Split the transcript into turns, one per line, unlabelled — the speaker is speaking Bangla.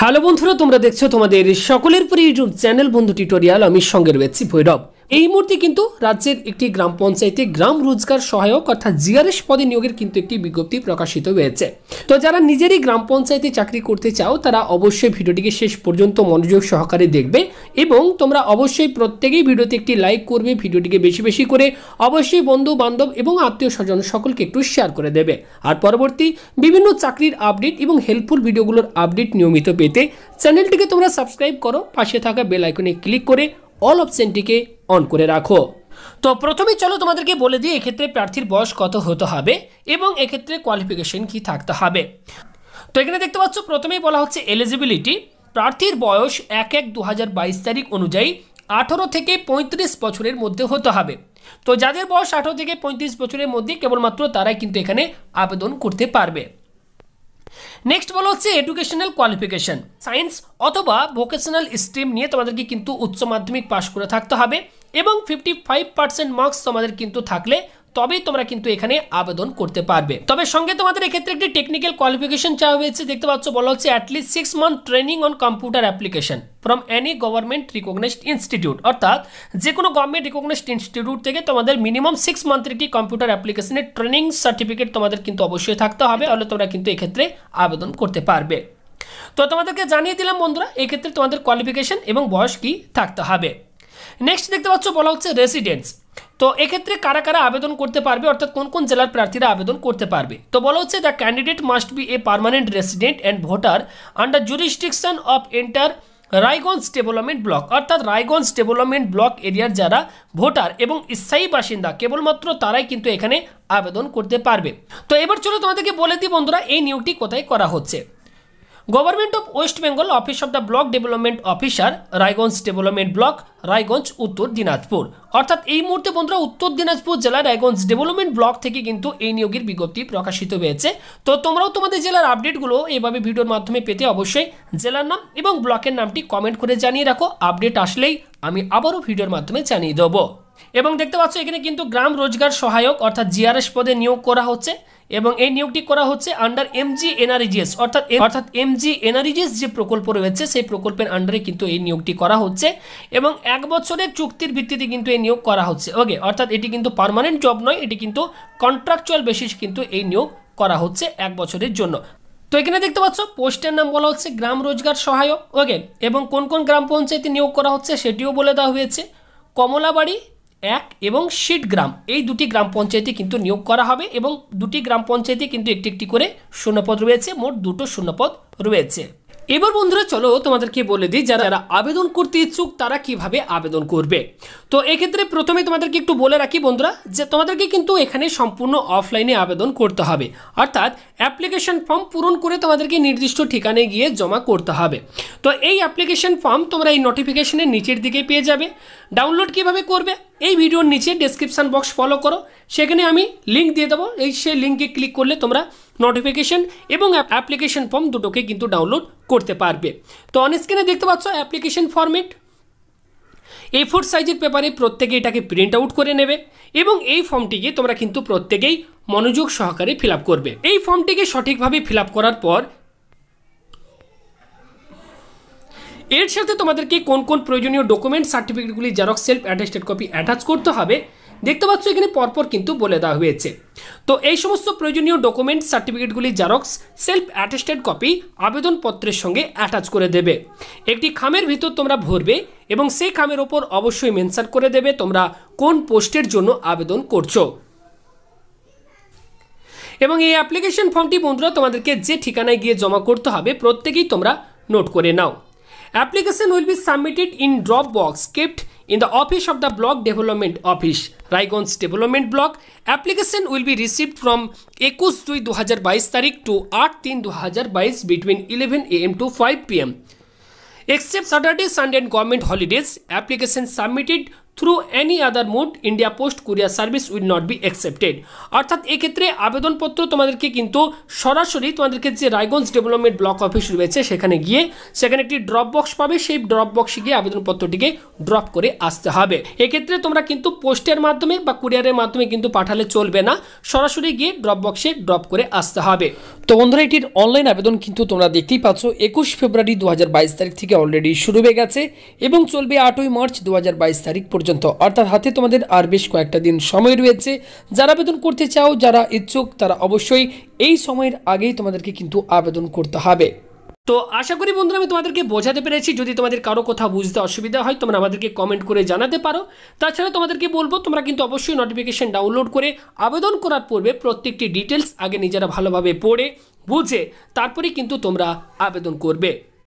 হ্যালো বন্ধুরা, তোমরা দেখছ তোমাদের সকলের পরে ইউটিউব চ্যানেল বন্ধু টিউটোরিয়াল। আমি সঙ্গে রয়েছি ভৈরব। এই মুহূর্তে কিন্তু রাজ্যের একটি গ্রাম পঞ্চায়েতে গ্রাম রোজগার সহায়ক অর্থাৎ জিআরএস পদে নিয়োগের কিন্তু একটি বিজ্ঞপ্তি প্রকাশিত হয়েছে। তো যারা নিজেরই গ্রাম পঞ্চায়েতে চাকরি করতে চাও, তারা অবশ্যই ভিডিওটিকে শেষ পর্যন্ত মনোযোগ সহকারে দেখবে এবং তোমরা অবশ্যই প্রত্যেকেই ভিডিওতে একটি লাইক করবে, ভিডিওটিকে বেশি বেশি করে অবশ্যই বন্ধু বান্ধব এবং আত্মীয় স্বজন সকলকে একটু শেয়ার করে দেবে। আর পরবর্তী বিভিন্ন চাকরির আপডেট এবং হেল্পফুল ভিডিওগুলোর আপডেট নিয়মিত পেতে চ্যানেলটিকে তোমরা সাবস্ক্রাইব করো, পাশে থাকা বেল আইকনে ক্লিক করে অল অপশনটিকে অন করে রাখো। তো প্রথমে চলো তোমাদেরকে বলে দিই এক্ষেত্রে প্রার্থীর বয়স কত হতে হবে এবং এক্ষেত্রে কোয়ালিফিকেশন কি থাকতে হবে। তো এখানে দেখতে পাচ্ছ, প্রথমেই বলা হচ্ছে এলিজিবিলিটি প্রার্থীর বয়স এক এক দু তারিখ অনুযায়ী আঠারো থেকে পঁয়ত্রিশ বছরের মধ্যে হতে হবে। তো যাদের বয়স আঠারো থেকে পঁয়ত্রিশ বছরের মধ্যে কেবলমাত্র তারাই কিন্তু এখানে আবেদন করতে পারবে। নেক্সট বলা হচ্ছে এডুকেশনাল কোয়ালিফিকেশন সায়েন্স অথবা ভোকেশনাল স্ট্রিম নিয়ে তোমাদেরকে কিন্তু উচ্চ মাধ্যমিক পাশ করে থাকতে হবে। এবং ফিফটি ফাইভ পার্সেন্ট মার্কস তোমাদের কিন্তু থাকলে তবেই তোমরা কিন্তু এখানে আবেদন করতে পারবে। তবে সঙ্গে তোমাদের এক্ষেত্রে একটি টেকনিক্যাল কোয়ালিফিকেশন চাওয়া হয়েছে। দেখতে পাচ্ছ, বলা হচ্ছে at least six month training on computer application from any government recognised institute অর্থাৎ যে কোনো গভর্নমেন্ট রিকগনাইজড ইনস্টিটিউট থেকে তোমাদের মিনিমাম সিক্স মান্থের একটি কম্পিউটার অ্যাপ্লিকেশনের ট্রেনিং সার্টিফিকেট তোমাদের কিন্তু অবশ্যই থাকতে হবে। তাহলে তোমরা কিন্তু এক্ষেত্রে আবেদন করতে পারবে। তো তোমাদেরকে জানিয়ে দিলাম বন্ধুরা, এক্ষেত্রে তোমাদের কোয়ালিফিকেশন এবং বয়স কি থাকতে হবে। নেক্সট দেখতে পাচ্ছ, বলা হচ্ছে রেসিডেন্স তো এক্ষেত্রে কারা কারা আবেদন করতে পারবে, অর্থাৎ কোন কোন জেলার প্রার্থীরা আবেদন করতে পারবে? তো বলা হচ্ছে the candidate must be a permanent resident and voter under jurisdiction of entire Raiganj development block অর্থাৎ রায়গঞ্জ ডেভেলপমেন্ট ব্লক এরিয়ার যারা ভোটার এবং স্থায়ী বাসিন্দা, কেবলমাত্র তারাই কিন্তু এখানে আবেদন করতে পারবে। তো এবার চলো তোমাদেরকে বলে দিই বন্ধুরা, এই নিয়োগটি কোথায় করা হচ্ছে? Government of West Bengal office of the block development officer Raiganj development block Raiganj Uttar Dinajpur অর্থাৎ এই মুহূর্তে বন্ধুরা উত্তর দিনাজপুর জেলার রায়গঞ্জ ডেভেলপমেন্ট ব্লক থেকে কিন্তু এই নিয়োগের বিজ্ঞপ্তি প্রকাশিত হয়েছে। তো তোমরাও তোমাদের জেলার আপডেটগুলো এইভাবে ভিডিওর মাধ্যমে পেতে অবশ্যই জেলার নাম এবং ব্লকের নামটি কমেন্ট করে জানিয়ে রাখো। আপডেট আসলেই আমি আবারও ভিডিওর মাধ্যমে জানিয়ে দেবো। এবং দেখতে পাচ্ছ এখানে কিন্তু গ্রাম রোজগার সহায়ক অর্থাৎ জিআরএস পদে নিয়োগ করা হচ্ছে। এবং এই নিয়োগটি করা হচ্ছে আন্ডার এমজি এনআরইজিএস অর্থাৎ অর্থাৎ এমজি এনআরইজিএস যে প্রকল্প রয়েছে, সেই প্রকল্পের আন্ডারে কিন্তু এই নিয়োগটি করা হচ্ছে এবং এক বছরের চুক্তির ভিত্তিতে কিন্তু এই নিয়োগ করা হচ্ছে। ওকে, অর্থাৎ এটি কিন্তু পারমানেন্ট জব নয়, এটি কিন্তু কন্ট্রাকচুয়াল বেসিস কিন্তু এই নিয়োগ করা হচ্ছে এক বছরের জন্য। তো এখানে দেখতে পাচ্ছ, পোস্টের নাম বলা হচ্ছে গ্রাম রোজগার সহায়ক। ওকে, এবং কোন কোন গ্রাম পঞ্চায়েতে নিয়োগ করা হচ্ছে সেটিও বলে দেওয়া হয়েছে। কমলাবাড়ি এক এবং শিট গ্রাম। এই দুটি গ্রাম পঞ্চায়েতে কিন্তু নিয়োগ করা হবে এবং দুটি গ্রাম পঞ্চায়েতে কিন্তু একটি একটি করে শূন্যপদ রয়েছে। মোট দুটো শূন্যপদ রয়েছে। এবার বন্ধুরা চলো তোমাদেরকে বলে দিই, যারা যারা আবেদন করতে ইচ্ছুক, তারা কীভাবে আবেদন করবে? তো এক্ষেত্রে প্রথমে তোমাদেরকে একটু বলে রাখি বন্ধুরা, যে তোমাদেরকে কিন্তু এখানে সম্পূর্ণ অফলাইনে আবেদন করতে হবে। অর্থাৎ অ্যাপ্লিকেশন ফর্ম পূরণ করে তোমাদেরকে নির্দিষ্ট ঠিকানায় গিয়ে জমা করতে হবে। তো এই অ্যাপ্লিকেশন ফর্ম তোমরা এই নোটিফিকেশনের নিচের দিকে পেয়ে যাবে। ডাউনলোড কীভাবে করবে, এই ভিডিওর নিচে ডেসক্রিপশান বক্স ফলো করো। সেখানে আমি লিঙ্ক দিয়ে দেবো, এই সেই লিঙ্কে ক্লিক করলে তোমরা নোটিফিকেশন এবং অ্যাপ্লিকেশন ফর্ম দুটোকে কিন্তু ডাউনলোড করতে পারবে। তো অন স্ক্রিনে দেখতে পাচ্ছ অ্যাপ্লিকেশন ফর্মেট এ ফোর সাইজের পেপারে প্রত্যেকে এটাকে প্রিন্ট আউট করে নেবে এবং এই ফর্মটিকে তোমরা কিন্তু প্রত্যেকেই মনোযোগ সহকারে ফিল করবে। এই ফর্মটিকে সঠিকভাবে ফিল করার পর এর সাথে তোমাদেরকে কোন কোন প্রয়োজনীয় document সার্টিফিকেটগুলি xerox self attested copy attach করতে হবে দেখতে পাচ্ছ এখানে পরপর কিন্তু বলে দেওয়া হয়েছে। তো এই সমস্ত প্রয়োজনীয় ডকুমেন্ট সার্টিফিকেটগুলি জেরক্স সেলফ অ্যাটেস্টেড কপি আবেদনপত্রের সঙ্গে অ্যাটাচ করে দেবে। একটি খামের ভিতর তোমরা ভরবে এবং সেই খামের ওপর অবশ্যই মেনশন করে দেবে তোমরা কোন পোস্টের জন্য আবেদন করছ। এবং এই অ্যাপ্লিকেশন ফর্মটি বন্ধুরা তোমাদেরকে যে ঠিকানায় গিয়ে জমা করতে হবে প্রত্যেকেই তোমরা নোট করে নাও। Application will be submitted in drop box kept In the office of the block development office, Raigon's development block, application will be received from 21 2 2022 to 8 3 2022 between 11 am to 5 pm. Except Saturday, Sunday and government holidays, application submitted through any other mode India post courier service will not be accepted অর্থাৎ এক্ষেত্রে আবেদনপত্র তোমাদেরকে কিন্তু সরাসরি তোমাদেরকে যে রায়গঞ্জ ডেভেলপমেন্ট ব্লক অফিস রয়েছে, সেখানে গিয়ে সেখানে একটি ড্রপ বক্স পাবে। সেই ড্রপ বক্সে গিয়ে আবেদনপত্রটিকে ড্রপ করে আসতে হবে। এক্ষেত্রে তোমরা কিন্তু পোস্টের মাধ্যমে বা কুরিয়ারের মাধ্যমে কিন্তু পাঠালে চলবে না। সরাসরি গিয়ে ড্রপ বক্সে ড্রপ করে আসতে হবে। তো বন্ধুরা, এটির অনলাইন আবেদন কিন্তু তোমরা দেখতেই পাচ্ছ, একুশ ফেব্রুয়ারি দু হাজার বাইশ তারিখ থেকে অলরেডি শুরু হয়ে গেছে এবং চলবে আটই মার্চ দু হাজার বাইশ তারিখ পর্যন্ত। অর্থাৎ হাতে তোমাদের আর বেশ কয়েকটা দিন সময় রয়েছে। যারা আবেদন করতে চাও, যারা ইচ্ছুক, তারা অবশ্যই এই সময়ের আগেই তোমাদেরকে কিন্তু আবেদন করতে হবে। তো আশা করি বন্ধুরা, আমি তোমাদেরকে বোঝাতে পেরেছি। যদি তোমাদের কারও কথা বুঝতে অসুবিধা হয়, তোমরা আমাদেরকে কমেন্ট করে জানাতে পারো। তাছাড়া তোমাদেরকে বলব, তোমরা কিন্তু অবশ্যই নোটিফিকেশন ডাউনলোড করে আবেদন করার পূর্বে প্রত্যেকটি ডিটেলস আগে নিজেরা ভালোভাবে পড়ে, বুঝে, তারপরেই কিন্তু তোমরা আবেদন করবে।